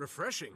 Refreshing.